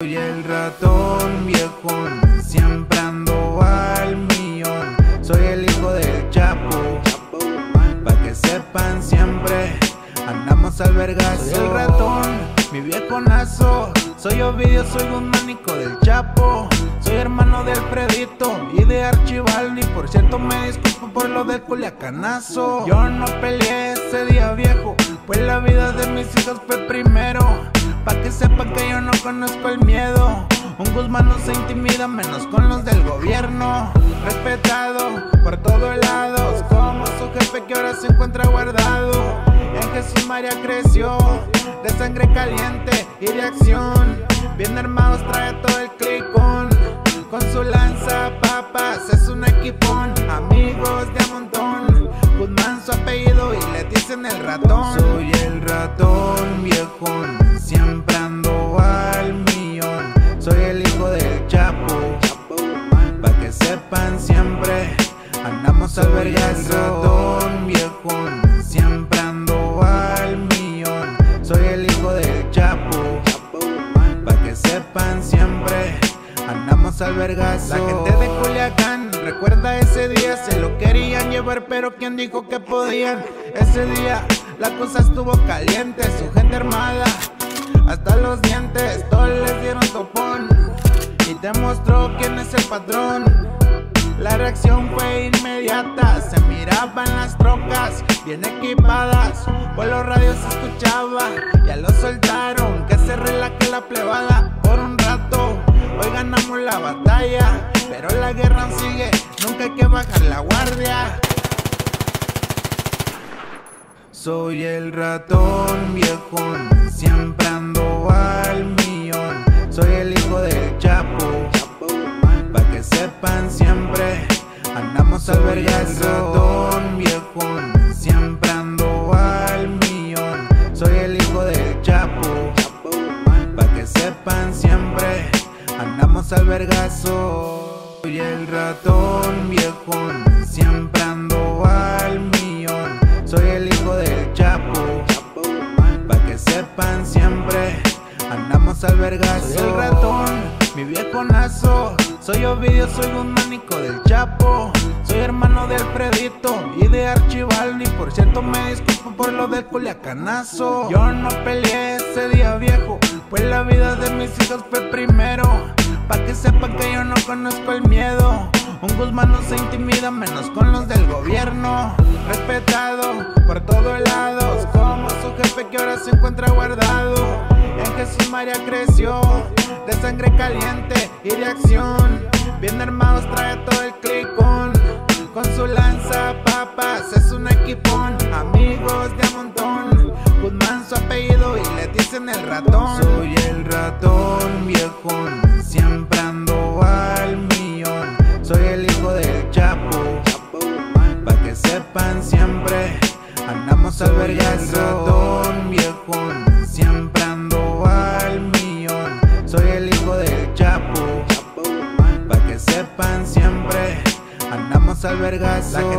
Soy el ratón viejón, siempre ando al millón. Soy el hijo del Chapo, pa' que sepan siempre, andamos al vergazo. Soy el ratón, mi viejonazo. Soy Ovidio, soy un mánico del Chapo. Soy hermano de Alfredito y de Archibaldi. Por cierto, me disculpo por lo del culiacanazo. Yo no peleé ese día viejo, pues la vida de mis hijos fue primero. Pa' que sepan que yo no conozco el miedo. Un Guzmán no se intimida, menos con los del gobierno. Respetado por todos lados, como su jefe que ahora se encuentra guardado. En Jesús María creció, de sangre caliente y de acción. Bien armados trae todo el clicón. Con su lanza papas es un equipón. Amigos de a montón. Guzmán su apellido y le dicen el ratón. Soy el ratón viejón, El hijo del Chapo, pa' que sepan siempre, andamos al vergazo. ratón viejón, siempre ando al millón. Soy el hijo del Chapo, pa' que sepan siempre, andamos al vergazo. La gente de Culiacán recuerda ese día, se lo querían llevar, pero ¿quién dijo que podían? Ese día la cosa estuvo caliente, su gente armada, hasta los dientes, todos les dieron topón y demostró quién es el patrón. La reacción fue inmediata, se miraban las trocas bien equipadas, por los radios se escuchaba, ya lo soltaron, que se relaje la plebada por un rato. Hoy ganamos la batalla, pero la guerra sigue, nunca hay que bajar la guardia. Soy el ratón viejón, siempre sepan siempre, andamos al vergazo. ratón viejón, siempre ando al millón. Soy el hijo del Chapo, pa' que sepan siempre, andamos al vergazo. Soy el ratón viejón, siempre ando al millón. Soy el hijo del Chapo, pa' que sepan siempre, andamos al vergazo. Soy el ratón, mi viejonazo. Soy Ovidio, soy un mánico del Chapo. Soy hermano de Alfredito y de Archibaldi. Por cierto, me disculpo por lo del culiacanazo. Yo no peleé ese día viejo, pues la vida de mis hijos fue primero. Pa' que sepan que yo no conozco el miedo. Un Guzmán no se intimida, menos con los del gobierno. Respetado por todos lados, como su jefe que ahora se encuentra guardado. En Jesús María creció, de sangre caliente y de acción. Bien armados trae todo el clicón. Con su lanza papas es un equipón. Amigos de a montón. Guzmán su apellido y le dicen el ratón. Soy el ratón viejón, siempre ando al millón. Soy el hijo del Chapo, pa' que sepan siempre, andamos al vergazo. ratón viejón, siempre, andamos al vergazo.